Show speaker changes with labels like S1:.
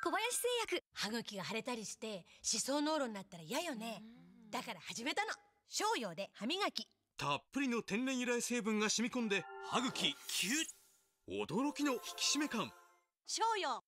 S1: 小林製薬。
S2: 歯ぐきが腫れたりして歯槽膿漏になったら嫌よね。だから始めたの。商用で歯磨き。
S3: たっぷりの天然由来成分が染み込んで歯ぐきキュッ。驚きの引き締め感。
S2: 商用